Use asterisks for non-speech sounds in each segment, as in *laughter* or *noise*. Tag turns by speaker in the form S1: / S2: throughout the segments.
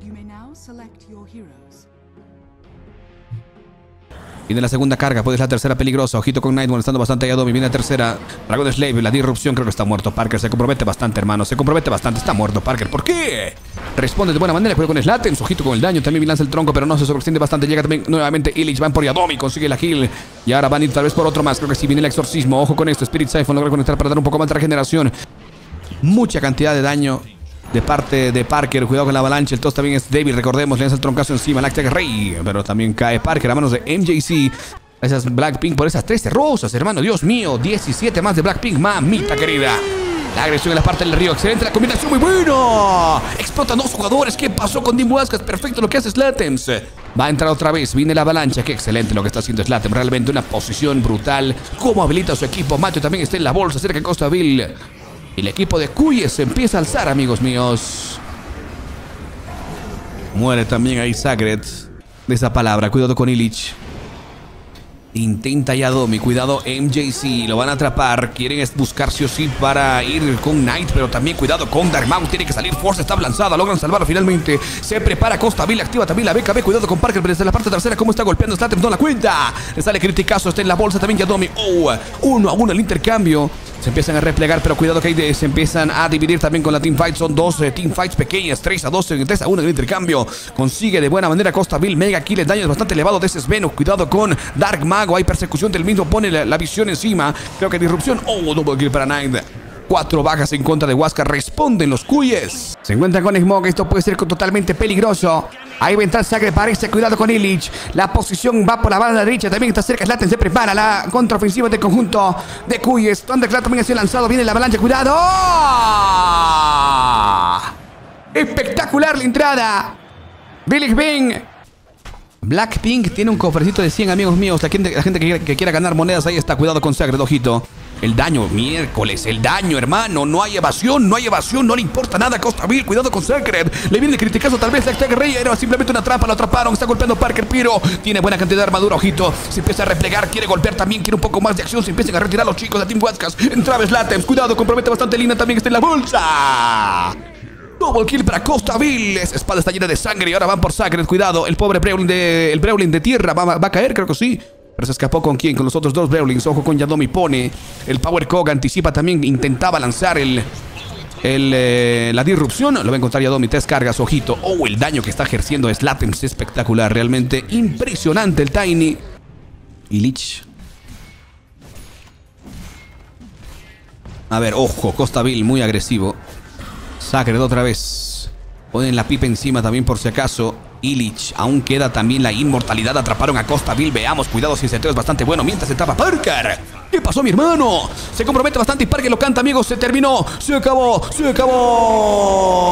S1: You may.
S2: Viene la segunda carga, puede ser la tercera peligrosa. Ojito con Nightwing, estando bastante allá Domi. Viene la tercera. Dragon Slave, la disrupción, creo que está muerto. Parker se compromete bastante, hermano. Se compromete bastante. Está muerto, Parker. ¿Por qué? Responde de buena manera, juega con Slatens. Ojito con el daño. También lanza el tronco, pero no se sobreextiende bastante. Llega también nuevamente Illich. Van por Yadomi, consigue la kill. Y ahora van a ir tal vez por otro más. Creo que sí viene el exorcismo. Ojo con esto. Spirit Siphon logra conectar para dar un poco más de regeneración. Mucha cantidad de daño de parte de Parker. Cuidado con la avalancha. El toss también es débil. Recordemos, le lanza el troncazo encima. Lactic Rey. Pero también cae Parker a manos de MJC. Esas Blackpink por esas 13 rosas, hermano. Dios mío. 17 más de Blackpink. Mamita querida. La agresión en la parte del río. Excelente la combinación. Muy bueno. Explotan dos jugadores. ¿Qué pasó con Dim? Perfecto lo que hace Slatems. Va a entrar otra vez. Viene la avalancha. Qué excelente lo que está haciendo Slatem. Realmente una posición brutal. Cómo habilita a su equipo. Mateo también está en la bolsa cerca de Costa Bill. El equipo de Cuyes se empieza a alzar, amigos míos. Muere también ahí Sagret. De esa palabra. Cuidado con Illich. Intenta Yadomi, cuidado MJC, lo van a atrapar, quieren buscar sí o sí para ir con Knight, pero también cuidado con Darkmount, tiene que salir, Force está lanzada, logran salvarlo finalmente, se prepara Costa Bill, activa también la BKB, cuidado con Parker, pero desde la parte trasera, cómo está golpeando Slater, no la cuenta, le sale criticazo, está en la bolsa también Yadomi, oh, uno a uno el intercambio, se empiezan a replegar, pero cuidado que ahí se empiezan a dividir también con la teamfight. Son dos eh, teamfights pequeñas, 3 a 2, 3 a 1 en el intercambio. Consigue de buena manera Costa Bill, mega kill, el daño es bastante elevado de ese Sveno. Cuidado con Dark Mago, hay persecución del mismo, pone la, visión encima. Creo que disrupción. Oh, double kill para Night. Cuatro bajas en contra de Huasca. Responden los Cuyes. Se encuentran con Smog. Esto puede ser totalmente peligroso. Ahí va a entrar parece. Cuidado con Illich. La posición va por la banda derecha. También está cerca Slaten. Se prepara la contraofensiva del conjunto de Cuyes. Thunderclap también ha sido lanzado. Viene la avalancha. Cuidado. Espectacular la entrada. Billy Bing. Blackpink tiene un cofrecito de 100 amigos míos. La gente, que, quiera ganar monedas ahí está. Cuidado con Sacred, ojito. El daño, miércoles, el daño, hermano. No hay evasión, no hay evasión, no le importa nada a Costa Bill. Cuidado con Sacred. Le viene criticazo tal vez a Rey. Era simplemente una trampa, lo atraparon. Está golpeando Parker Piro. Tiene buena cantidad de armadura, ojito. Se empieza a replegar, quiere golpear también, quiere un poco más de acción. Se empiezan a retirar los chicos de Team Watcas. Entra Latems, cuidado, compromete bastante Lina. También está en la bolsa. Double kill para Costa Bill. Esa espada está llena de sangre y ahora van por Sacred. Cuidado, el pobre Breulin de, el Breulin de tierra va, va a caer, creo que sí. Pero se escapó con quién? Con los otros dos Breulings. Ojo con Yadomi pone. El Power Cog anticipa también. Intentaba lanzar el, el, eh, la disrupción. Lo va a encontrar Yadomi. Tres cargas. Ojito. Oh, el daño que está ejerciendo es Latems. Espectacular. Realmente impresionante el Tiny. Y Lich. A ver, ojo. Costa Bill muy agresivo. Sacred otra vez. Ponen la pipa encima también por si acaso. Illich. Aún queda también la inmortalidad. Atraparon a Costa Bill. Veamos, cuidado si es bastante bueno. Mientras se tapa Parker. ¿Qué pasó, mi hermano? Se compromete bastante y Parker lo canta, amigos. Se terminó. Se acabó. Se acabó.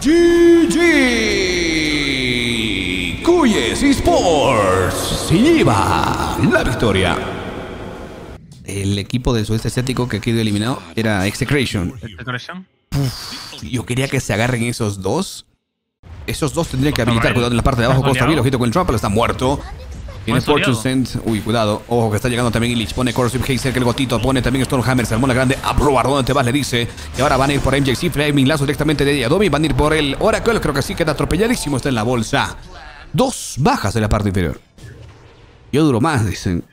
S2: GG. Cuyes Esports se lleva la victoria. El equipo del sudeste asiático que quedó eliminado era Execration.
S3: ¿Execration?
S2: Yo quería que se agarren esos dos. Esos dos tendrían que habilitar. Cuidado en la parte de abajo. Costa Bill, ojito con el Trample, está muerto. Tiene Fortune Send. Uy, cuidado. Ojo que está llegando también Illich. Pone Corrosive Haze cerca el gotito. Pone también Stormhammer. Se armó la grande. A probar dónde te vas, le dice. Y ahora van a ir por MJC. Flaming Lazo directamente de Adobe. Van a ir por el Oracle. Creo que sí queda atropelladísimo. Está en la bolsa. Dos bajas en la parte inferior. Yo duro más, dicen.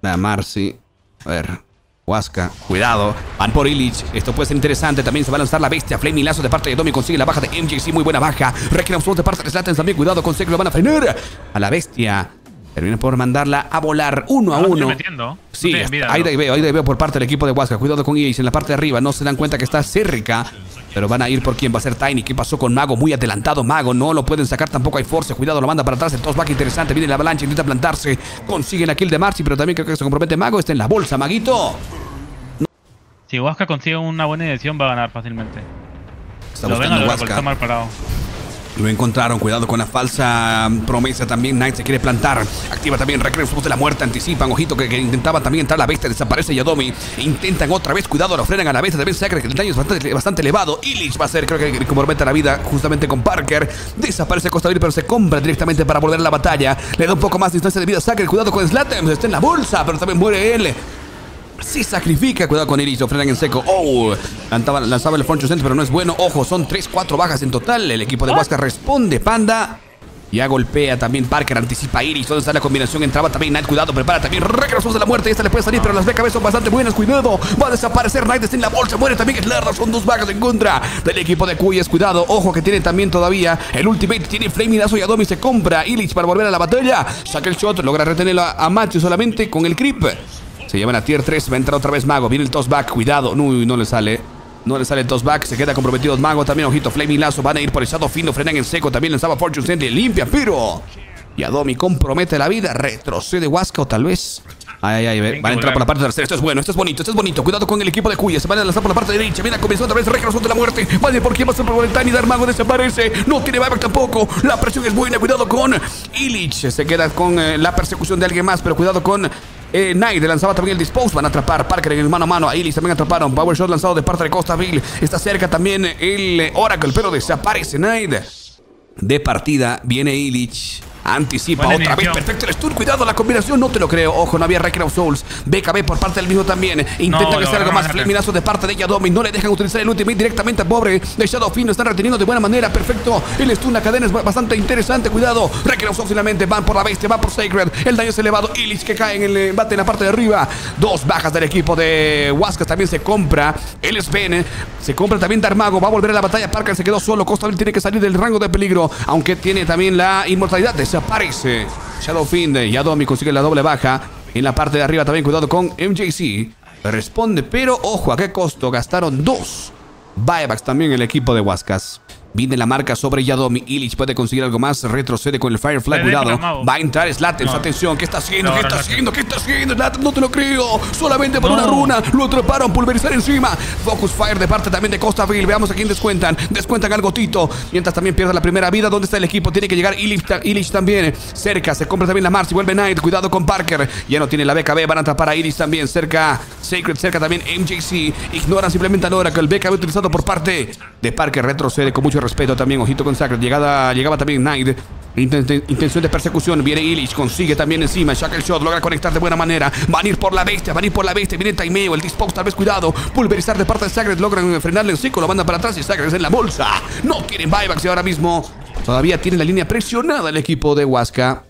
S2: La Marcy. A ver. Huasca, cuidado. Van por Illich. Esto puede ser interesante. También se va a lanzar la bestia. Flaming Lazo de parte de Domi. Consigue la baja de MJC. Muy buena baja. Requiem de parte de Slatens. También cuidado. Con lo van a frenar. A la bestia. Termina por mandarla a volar uno a uno. Sí, ahí veo, ahí veo por parte del equipo de Huasca. Cuidado con Illich en la parte de arriba. No se dan cuenta que está cerca. Pero van a ir por quién va a ser Tiny. ¿Qué pasó con Mago? Muy adelantado Mago. No lo pueden sacar. Tampoco hay Force. Cuidado, lo manda para atrás. El back interesante. Viene la avalancha. Intenta plantarse. Consigue la kill de Marcy. Pero también creo que se compromete Mago. Está en la bolsa, Maguito.
S3: Si Huasca consigue una buena edición, va a ganar fácilmente.
S2: Está lo buscando Huasca.
S3: Está mal parado.
S2: Lo encontraron, cuidado con la falsa promesa también. Knight se quiere plantar. Activa también Recreos de la muerte. Anticipan. Ojito que, intentaba también entrar la bestia. Desaparece Yadomi. Intentan otra vez. Cuidado, lo frenan a la bestia. También Sacre que el daño es bastante, elevado. Illich va a ser, creo que compromete la vida justamente con Parker. Desaparece Costa Rica, pero se compra directamente para volver a la batalla. Le da un poco más de distancia de vida a Sacre. Cuidado con Slatem. Está en la bolsa, pero también muere él. Se sacrifica, cuidado con Iris, frenan en seco. Oh, lanzaba, lanzaba el Fortune Center, pero no es bueno. Ojo, son 3, 4 bajas en total. El equipo de Huasca responde, Panda. Ya golpea también Parker, anticipa Iris. ¿Dónde está la combinación? Entraba también Knight, cuidado, prepara también Regresos de la muerte. Esta le puede salir, pero las BKB son bastante buenas. Cuidado, va a desaparecer Knight, está en la bolsa. Muere también Slarda. Son dos bajas en contra del equipo de Cuyes. Cuidado, ojo que tiene también todavía el ultimate. Tiene Flaming Lazo y Adomi se compra. Illich para volver a la batalla. Saca el shot, logra retenerlo a, a solamente con el creep. Se llevan a tier 3, va a entrar otra vez Mago. Viene el toss back, cuidado. Uy, no le sale. No le sale el back, se queda comprometido Mago. También, ojito, Flaming Lazo. Van a ir por el Shadow Fin, lo frenan en seco. También lanzaba Fortune Center, limpia, pero. Y Adomi compromete la vida. Retrocede Huasca o tal vez. Ay, ay, ay. Van a entrar por la parte tercera. Esto es bueno, esto es bonito, esto es bonito. Cuidado con el equipo de Cuya. Se van a lanzar por la parte derecha. Viene a comenzar otra vez Regreso de la muerte. Vale, ¿por quién va a ser por el Tiny Dark Mago? Desaparece. No tiene buyback tampoco. La presión es buena. Cuidado con Illich. Se queda con eh, la persecución de alguien más, pero cuidado con eh, Knight lanzaba también el dispose. Van a atrapar Parker en el mano a mano. A Illich también atraparon. Power Shot lanzado de parte de Costa Bill. Está cerca también el eh, Oracle, pero desaparece Knight. De partida viene Illich. Anticipa
S3: Buena
S2: otra vez. Perfecto el stun. Cuidado la combinación. No te lo creo. Ojo, no había of Souls. BKB por parte del mismo también. Intenta
S3: No,
S2: que
S3: agarraron
S2: más.
S3: a Hacker.
S2: Flaminazo de parte de Yadomi. No le dejan utilizar el ultimate directamente al pobre de Shadowfin. Lo están reteniendo de buena manera. Perfecto. El stun, la cadena es bastante interesante. Cuidado. Of Souls finalmente. Van por la bestia. Van por Sacred. El daño es elevado. Illich que cae en el embate en la parte de arriba. Dos bajas del equipo de Huascas. También se compra. El Sven. Se compra también Darmago. Va a volver a la batalla. Parker se quedó solo. Costa tiene que salir del rango de peligro. Aunque tiene también la inmortalidad. Desaparece. Shadowfin de Yadomi consigue la doble baja. En la parte de arriba también cuidado con MJC. Responde, pero ojo, ¿a qué costo? Gastaron dos buybacks también el equipo de Huascas. Viene la marca sobre Yadomi. Illich puede conseguir algo más. Retrocede con el Firefly. Cuidado. Va a entrar Slatens.
S3: No.
S2: Atención. ¿Qué está haciendo?
S3: No,
S2: ¿Qué está haciendo? ¿Qué está haciendo? Slatens, no te lo creo. Solamente por
S3: No.
S2: una runa. Lo atraparon. Pulverizar encima. Focus Fire de parte también de Costaville. Veamos a quién descuentan. Descuentan al Gotito. Mientras también pierde la primera vida. ¿Dónde está el equipo? Tiene que llegar Illich, Illich también. Cerca. Se compra también la Mars y vuelve Knight. Cuidado con Parker. Ya no tiene la BKB. Van a atrapar a Illich también. Cerca. Sacred. Cerca también MJC. Ignoran simplemente al Oracle. El BKB utilizado por parte de Parker. Retrocede con mucho respeto también. Ojito con Sacred. Llegada, llegaba también Knight. Inten- Intención de persecución. Viene Illich. Consigue también encima. Shackle Shot. Logra conectar de buena manera. Van a ir por la bestia. Van a ir por la bestia. Viene Taimeo. El dispose. Tal vez cuidado. Pulverizar de parte de Sacred. Logran frenarle en seco. Lo mandan para atrás. Y Sacred en la bolsa. No quieren buybacks. Y ahora mismo todavía tiene la línea presionada el equipo de Huasca.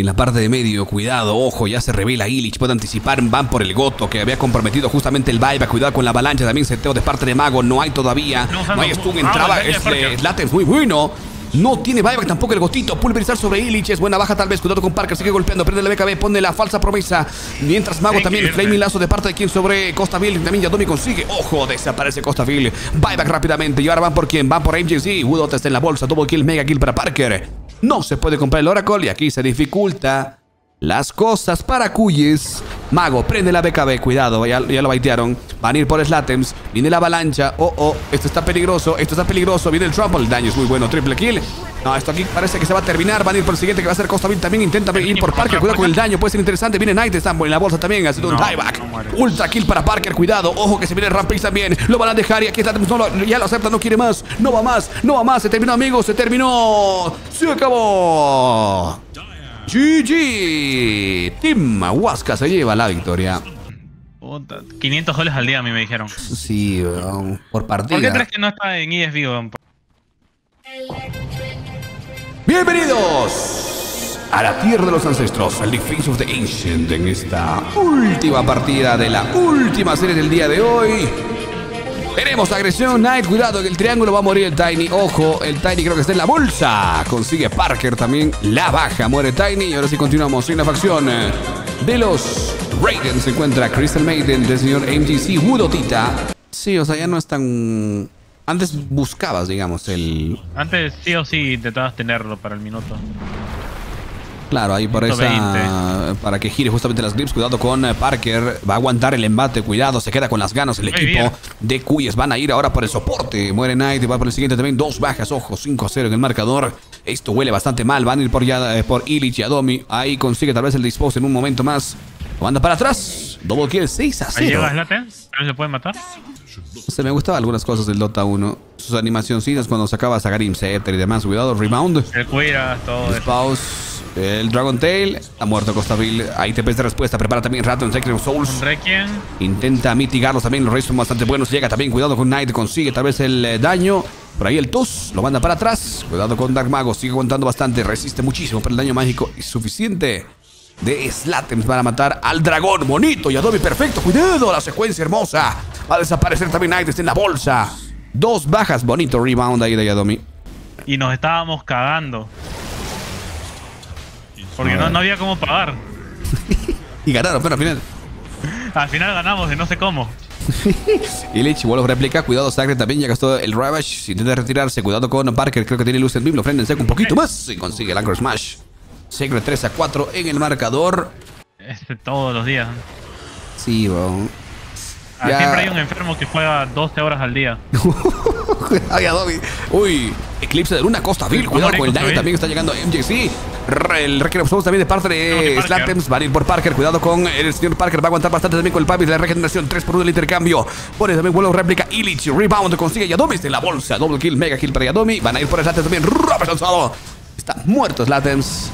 S2: En la parte de medio, cuidado, ojo, ya se revela Illich, puede anticipar, van por el Goto que había comprometido justamente el buyback, cuidado con la avalancha, también seteo de parte de Mago, no hay todavía,
S3: No,
S2: hay stun,
S3: Ah,
S2: entraba,
S3: de
S2: este. Latens muy bueno. No tiene buyback tampoco el gotito. Pulverizar sobre Illich. Es buena baja tal vez. Cuidado con Parker. Sigue golpeando. Prende la BKB. Pone la falsa promesa. Mientras Mago también. Flaming lazo de parte de quien sobre Costaville. También Yadomi consigue. Ojo. Desaparece Costaville. Buyback rápidamente. Y ahora van por quién. Van por MJC. Woodot está en la bolsa. Double kill. Mega kill para Parker. No se puede comprar el Oracle. Y aquí se dificulta. Las cosas para Cuyes. Mago, prende la BKB, cuidado, ya, ya lo baitearon. Van a ir por Slatems. Viene la avalancha. Oh, oh, esto está peligroso, esto está peligroso. Viene el trample, el daño es muy bueno. Triple kill. No, esto aquí parece que se va a terminar. Van a ir por el siguiente que va a ser Costa Bill. También intenta ir por Parker. Cuidado con el daño, puede ser interesante. Viene Knight, está en la bolsa también, haciendo un
S3: No,
S2: tieback.
S3: no.
S2: Ultra kill para Parker, cuidado. Ojo que se viene Rampage también. Lo van a dejar y aquí no lo- ya lo acepta, no quiere más. No va más, no va más. Se terminó, amigos, se terminó. Se acabó. GG. Team Huasca se lleva la victoria.
S3: Puta, 500 goles al día a mí me dijeron.
S2: Sí, weón, por partida.
S3: ¿Por qué crees que no está en ESV, weón?
S2: Bienvenidos a la tierra de los ancestros, el Defense of the Ancient, en esta última partida de la última serie del día de hoy. Tenemos agresión, Knight, cuidado que el triángulo va a morir el Tiny. Ojo, el Tiny creo que está en la bolsa. Consigue Parker también la baja, muere Tiny. Y ahora sí continuamos en la facción eh, de los Raidens. Se encuentra Crystal Maiden del señor MGC Woodotita. Sí, o sea, ya no es tan... Antes buscabas, digamos, el,
S3: Antes sí o sí intentabas tenerlo para el minuto.
S2: Claro, ahí por esa.
S3: 120.
S2: Para que gire justamente las grips. Cuidado con eh, Parker. Va a aguantar el embate. Cuidado, se queda con las ganas el
S3: Muy
S2: equipo
S3: bien.
S2: de Cuyes. Van a ir ahora por el soporte. Muere Knight. Va por el siguiente también. Dos bajas. Ojo, 5 a 0 en el marcador. Esto huele bastante mal. Van a ir por, ya, eh, por Illich y Adomi. Ahí consigue tal vez el dispose en un momento más. Manda para atrás. Double kill 6 a
S3: Ahí
S2: 0.
S3: llega Slate. ¿No se puede matar?
S2: Se me gustaban algunas cosas del Dota 1. Sus animacioncitas cuando sacaba Sagarim, Scepter y demás. Cuidado, rebound.
S3: El cuiras, todo eso.
S2: El Dragon Tail ha muerto Costaville. Ahí te ves de respuesta. Prepara también Rato en Secret Souls.
S3: Requiem.
S2: Intenta mitigarlos también. Los reyes son bastante buenos. Llega también. Cuidado con Knight. Consigue tal vez el eh, daño. Por ahí el Tus lo manda para atrás. Cuidado con Dark Mago. Sigue aguantando bastante. Resiste muchísimo. Pero el daño mágico es suficiente. De Slatems para matar al dragón. Bonito. Y Adobe perfecto. Cuidado. La secuencia hermosa. Va a desaparecer también Knight. Está en la bolsa. Dos bajas. Bonito rebound ahí de Yadomi.
S3: Y nos estábamos cagando. Porque no, no había cómo pagar. *laughs*
S2: Y ganaron, pero al final.
S3: Al final ganamos de no sé cómo. *laughs*
S2: Illich, vuelve réplica. Cuidado, Sacre también ya gastó el Ravage. Intenta retirarse, cuidado con Parker. Creo que tiene luz en Beam. Lo frena en seco un poquito más. Y consigue el Anchor Smash. Secret 3 a 4 en el marcador.
S3: Este, todos los días.
S2: Sí, bro.
S3: Ah,
S2: Ya.
S3: Siempre hay un enfermo que juega 12 horas al día. *laughs*
S2: Ay, Adobe. Uy, Eclipse de Luna, Costa.
S3: Uy,
S2: Cuidado
S3: ¿cómo
S2: con el daño también está llegando MJC. El Requiem of Souls también de parte de
S3: de.
S2: Slatems. Van a ir por Parker. Cuidado con el señor Parker. Va a aguantar bastante también con el Papis. La regeneración 3 por 1 el intercambio. Pone también vuelo réplica. Illich. Rebound consigue Yadomi en la bolsa. Double kill, mega kill para Yadomi. Van a ir por Slatems también. Robert lanzado. Está muerto Slatems.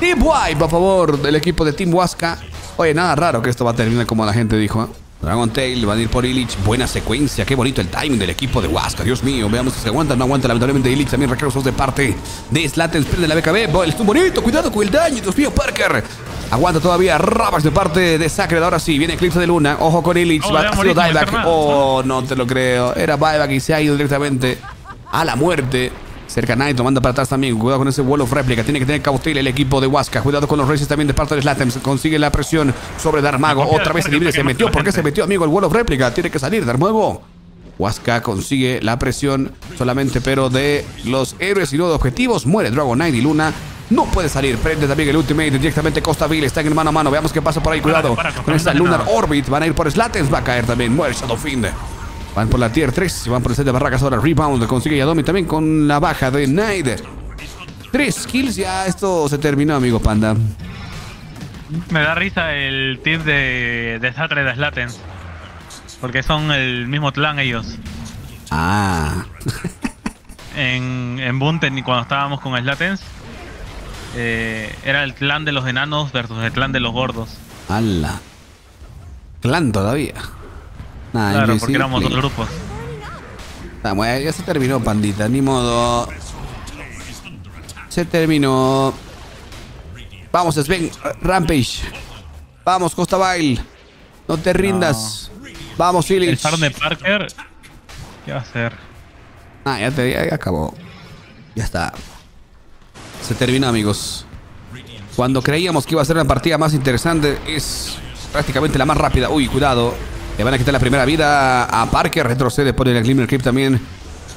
S2: Team Wipe a favor del equipo de Team Huasca. Oye, nada raro que esto va a terminar como la gente dijo. ¿eh? Dragon Tail van a ir por Illich. Buena secuencia. Qué bonito el timing del equipo de Huasca. Dios mío. Veamos si se aguanta. No aguanta lamentablemente Illich. También recursos de parte de Slatens. Pierde la BKB. Estuvo bonito. Cuidado con el daño. Dios mío, Parker. Aguanta todavía Ravage de parte de Sacred. Ahora sí, viene Eclipse de Luna. Ojo con Illich.
S3: Oh,
S2: Va ha sido
S3: sin
S2: dieback. Oh, no te lo creo. Era buyback y se ha ido directamente a la muerte. Cerca Knight lo manda para atrás también. Cuidado con ese Wall of réplica. Tiene que tener cautela el equipo de Huasca. Cuidado con los Races también de parte de Slatems. Consigue la presión sobre Darmago. Otra vez libre se metió. ¿Por qué se metió, amigo? El Wall of réplica. Tiene que salir Darmago. Huasca consigue la presión solamente, pero de los héroes y no de objetivos. Muere Dragon Knight y Luna. No puede salir. Prende también el ultimate directamente Costa Bill. Está en mano a mano. Veamos qué pasa por ahí. Cuidado con esta Lunar. Orbit. Van a ir por Slatems. Va a caer también. Muere Shadowfiend. Van por la tier 3 y van por el set de barracas ahora. Rebound consigue Yadomi también con la baja de Knight. Tres kills, ya esto se terminó, amigo Panda.
S3: Me da risa el team de, de Satre de Slatens. Porque son el mismo clan ellos.
S2: Ah.
S3: En, en Bunten y cuando estábamos con Slatens. eh, era el clan de los enanos versus el clan de los gordos.
S2: Ala. Clan todavía. Nah,
S3: Claro, porque éramos dos grupos.
S2: Vamos, ya se terminó, pandita, ni modo. Se terminó. Vamos, Sven, Rampage. Vamos, Costa Bail. No te rindas. Vamos,
S3: El
S2: Illich.
S3: farm de Parker. ¿Qué va a hacer?
S2: Ah, ya, te, ya acabó. Ya está. Se terminó, amigos. Cuando creíamos que iba a ser una partida más interesante, es prácticamente la más rápida. Uy, cuidado. Le van a quitar la primera vida a Parker. Retrocede por el Glimmer Crypt también.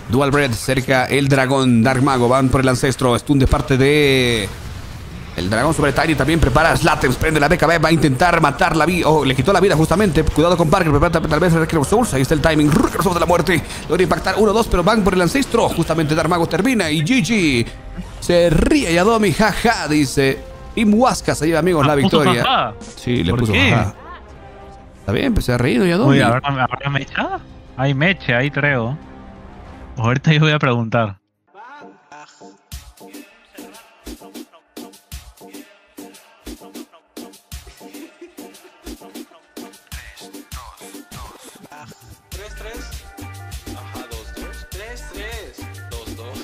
S2: Dual Bread cerca el dragón Dark Mago. Van por el ancestro. Stun de parte de. El dragón sobre Tiny también prepara Slatems, prende la BKB, va a intentar matar la vida. Oh, le quitó la vida justamente. Cuidado con Parker, prepara tal vez el of Souls. Ahí está el timing. Of Souls de la muerte. Logra impactar 1-2, pero van por el ancestro. Justamente Darmago termina y GG. Se ríe Yadomi, jaja, dice. Y Muasca se lleva, amigos, la
S3: Ah,
S2: victoria. Sí, le
S3: ¿Por
S2: puso
S3: qué?
S2: jaja. Está bien, empecé a reír, Yadomi.
S3: Oye, ¿habrá, ¿habrá mecha? Hay meche, ahí creo. Ahorita yo voy a preguntar.